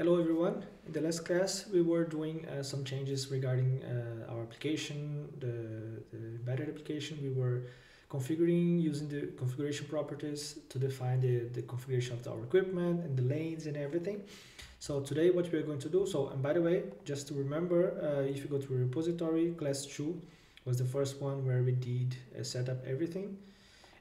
Hello everyone. In the last class we were doing uh, some changes regarding uh, our application, the, the embedded application. We were configuring using the configuration properties to define the, the configuration of our equipment and the lanes and everything. So today what we are going to do, so and by the way, just to remember, uh, if you go to repository, class 2 was the first one where we did uh, set up everything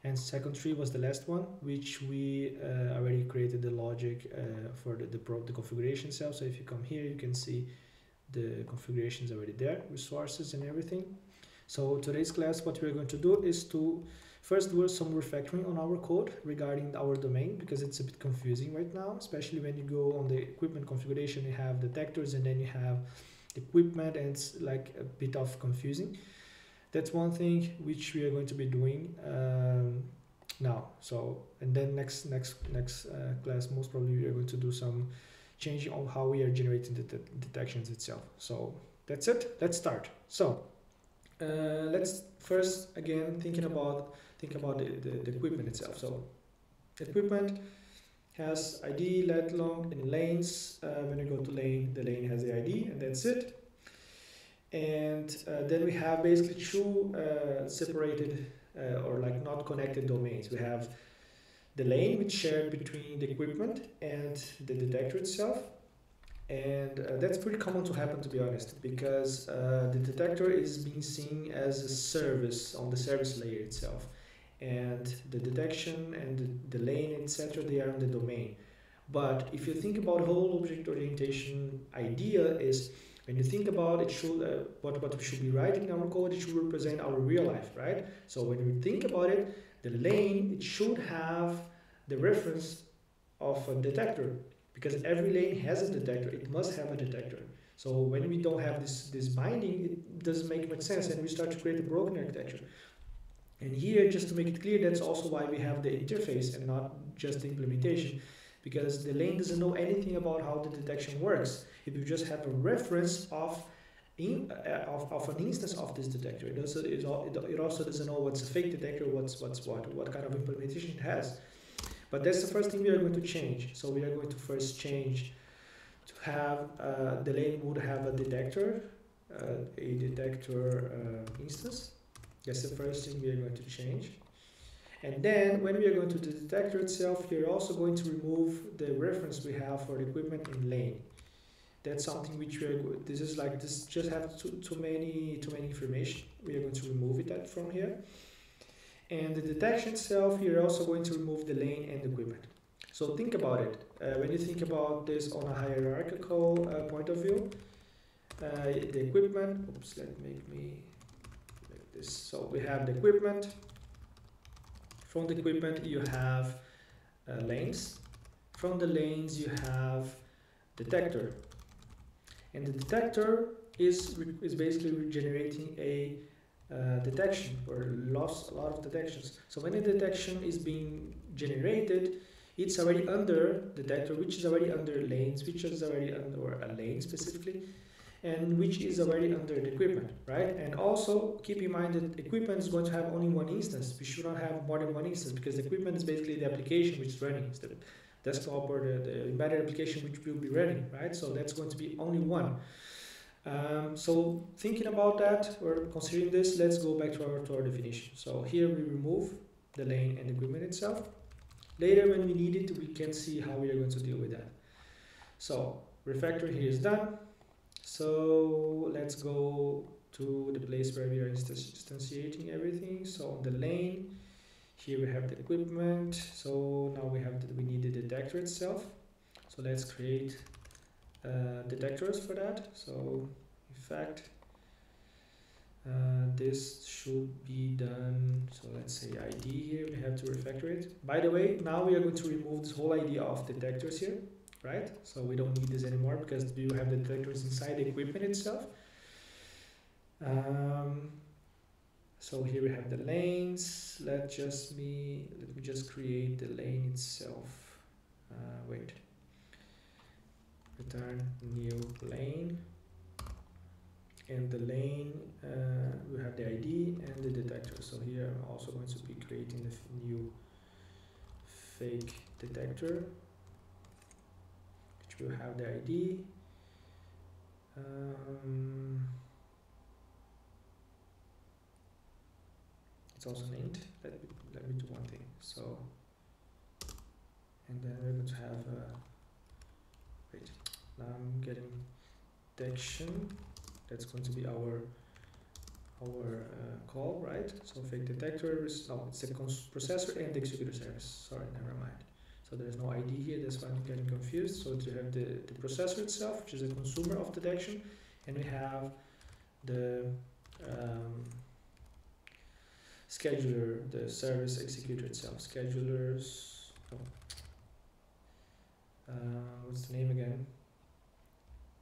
and second tree was the last one which we uh, already created the logic uh, for the, the, pro the configuration cell. So if you come here you can see the configurations already there resources and everything. So today's class what we're going to do is to first do some refactoring on our code regarding our domain because it's a bit confusing right now especially when you go on the equipment configuration you have detectors and then you have equipment and it's like a bit of confusing that's one thing which we are going to be doing um, now. So and then next next next uh, class most probably we are going to do some changing on how we are generating the, detections itself. So that's it. Let's start. So uh, let's first again thinking about think about the, the, the equipment itself. So equipment has id lat long and lanes. Uh, when you go to lane the lane has the id and that's it and uh, then we have basically two uh, separated uh, or like not connected domains. We have the lane which shared between the equipment and the detector itself. And uh, that's pretty common to happen to be honest, because uh, the detector is being seen as a service on the service layer itself. And the detection and the, lane, etc., they are in the domain. But if you think about whole object orientation idea is when you think about it, should uh, what what we should be writing in our code, it should represent our real life, right? So when we think about it, the lane it should have the reference of a detector because every lane has a detector. It must have a detector. So when we don't have this this binding, it doesn't make much sense, and we start to create a broken architecture. And here, just to make it clear, that's also why we have the interface and not just the implementation because the lane doesn't know anything about how the detection works. If you just have a reference of in, uh, of, of an instance of this detector, it also, it also doesn't know what's a fake detector, what's what's what, what kind of implementation it has. But that's the first thing we are going to change. So we are going to first change to have uh, the lane would have a detector, uh, a detector uh, instance. That's the first thing we are going to change. And then when we are going to the detector itself, we are also going to remove the reference we have for the equipment in lane. That's something which we are good. This is like this just have too, too many too many information. We are going to remove it from here. And the detection itself, you're also going to remove the lane and the equipment. So think about it. Uh, when you think about this on a hierarchical uh, point of view, uh, the equipment, oops, let me make me this. So we have the equipment, from the equipment, you have uh, lanes. From the lanes, you have detector. And the detector is, is basically generating a uh, detection or loss a lot of detections. So when a detection is being generated, it's already under detector, which is already under lanes, which is already under a lane specifically, and which is already under the equipment, right? And also keep in mind that equipment is going to have only one instance. We should not have more than one instance because the equipment is basically the application which is running. It's the desktop or the, the embedded application which will be running, right? So that's going to be only one. Um, so thinking about that or considering this, let's go back to our, to our definition. So here we remove the lane and the equipment itself. Later when we need it, we can see how we are going to deal with that. So refactoring here is done. So let's go to the place where we are instantiating everything. So on the lane, here we have the equipment. So now we have that we need the detector itself. So let's create uh, detectors for that. So in fact, uh, this should be done. So let's say ID here, we have to refactor it. By the way, now we are going to remove this whole idea of detectors here right? So we don't need this anymore because you have the detectors inside the equipment itself. Um, so here we have the lanes. Let just me let me just create the lane itself. Uh, wait. Return new lane. And the lane, uh, we have the ID and the detector. So here I'm also going to be creating the new fake detector you have the ID. Um, it's also an int. Let me, let me do one thing. So, and then we're going to have, uh, wait, now I'm getting detection. That's going to be our our uh, call, right? So fake detector is, no, it's the processor and the executor service. Sorry, never mind. So there's no ID here, that's why I'm getting confused. So you have the, the processor itself, which is a consumer of detection, and we have the um, scheduler, the service executor itself. Schedulers, oh. uh, what's the name again?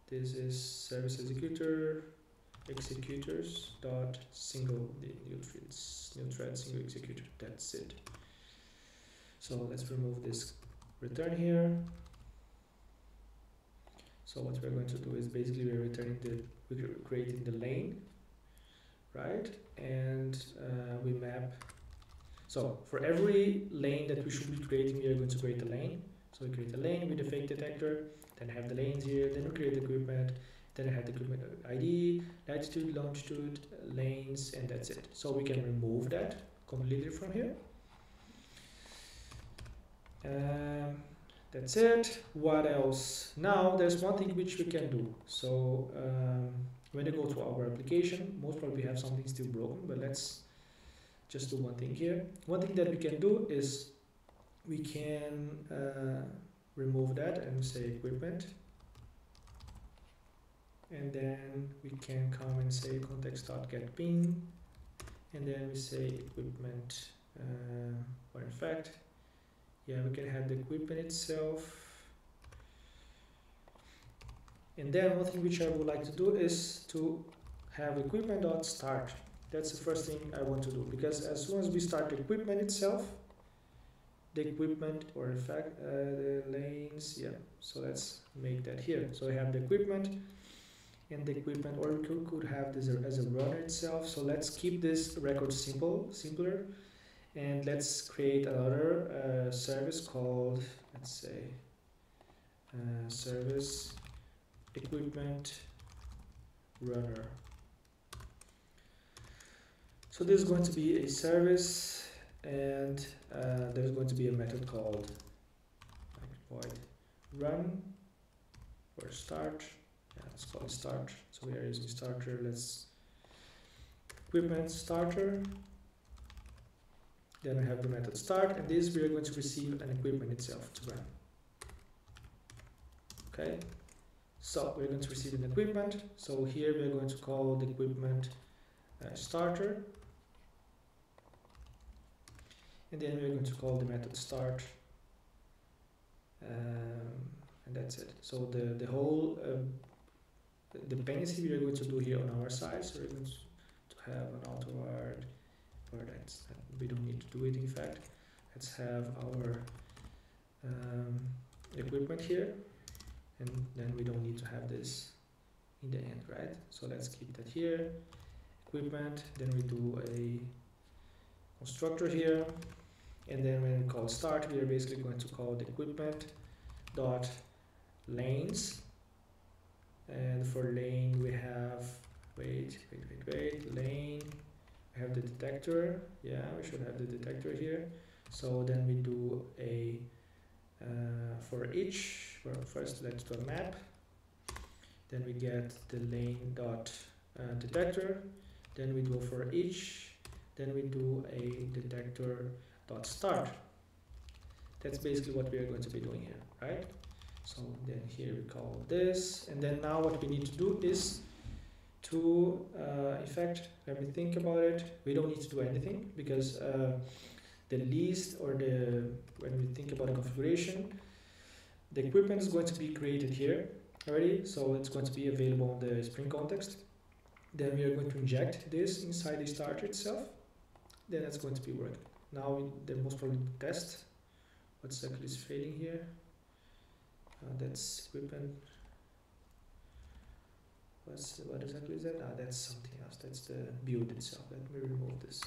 This is service executor executors dot single the new threads new thread single executor that's it so let's remove this return here so what we're going to do is basically we're returning the we're creating the lane right and uh, we map so for every lane that we should be creating we are going to create a lane so we create a lane with a fake detector then have the lanes here then we create the equipment then I have the group ID, latitude, longitude, lanes, and that's it. So we can remove that completely from here. Um, that's it. What else? Now there's one thing which we can do. So um, when you go to our application, most probably we have something still broken, but let's just do one thing here. One thing that we can do is we can uh, remove that and say equipment and then we can come and say context.getBean and then we say equipment uh, or in fact yeah we can have the equipment itself. And then one thing which I would like to do is to have equipment.start that's the first thing I want to do because as soon as we start the equipment itself the equipment or in fact uh, the lanes yeah so let's make that here. So I have the equipment and the equipment or we could, have this as a runner itself. So let's keep this record simple simpler and let's create another uh, service called let's say uh, service equipment runner. So this is going to be a service and uh, there's going to be a method called void run or start. Yeah, let's call it start. So we are using starter. Let's equipment starter then we have the method start and this we are going to receive an equipment itself to run. Okay? So we're going to receive an equipment. So here we're going to call the equipment uh, starter. And then we're going to call the method start um, and that's it. So the the whole um, dependency we are going to do here on our side. So we're going to have an autowired for that. We don't need to do it in fact. Let's have our um, equipment here and then we don't need to have this in the end, right? So let's keep that here. Equipment, then we do a constructor here and then when we call start we are basically going to call the equipment dot lanes and for lane we have wait wait wait wait lane have the detector. Yeah we should have the detector here. So then we do a uh, for each well, first let's do a map. Then we get the lane dot uh, detector. Then we do for each. Then we do a detector dot start. That's basically what we are going to be doing here right? So then here we call this. And then now what we need to do is to uh, in fact let me think about it. We don't need to do anything because uh, the list or the when we think about the configuration the equipment is going to be created here already so it's going to be available in the spring context. Then we are going to inject this inside the starter itself. Then it's going to be working. Now the most probably test what exactly is failing here. Uh, that's equipment what's what exactly is that ah that's something else that's the build itself let me remove this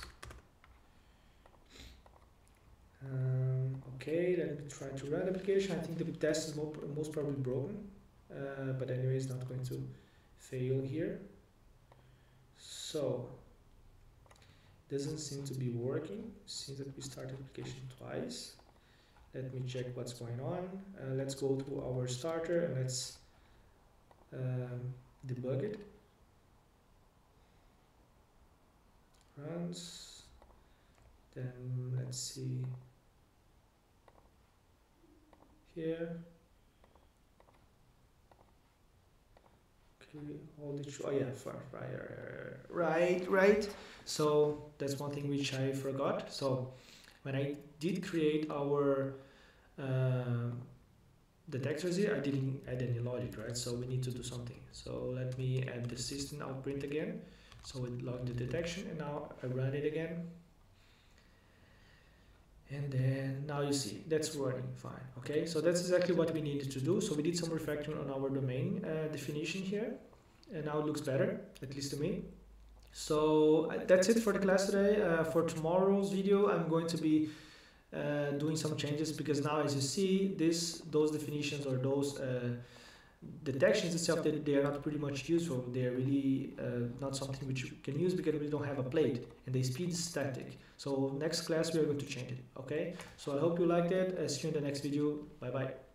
um, okay, let me try to run the application. I think the test is mo most probably broken, uh, but anyway, it's not going to fail here. So, doesn't seem to be working. Seems that we started application twice. Let me check what's going on. Uh, let's go to our starter and let's um, debug it. Runs. Then let's see here. Okay, all the oh yeah, far, right, right, right. So that's one thing which I forgot. So when I did create our uh, detectors here, I didn't add any logic, right? So we need to do something. So let me add the system out print again. So it logged the detection and now I run it again. And then now you see that's running fine. Okay, so that's exactly what we needed to do. So we did some refactoring on our domain uh, definition here, and now it looks better, at least to me. So uh, that's it for the class today. Uh, for tomorrow's video, I'm going to be uh, doing some changes because now as you see this those definitions or those uh, detections itself they, they are not pretty much useful. They're really uh, not something which you can use because we don't have a plate and the speed is static. So next class we are going to change it okay? So i hope you liked it. Uh, see you in the next video. Bye bye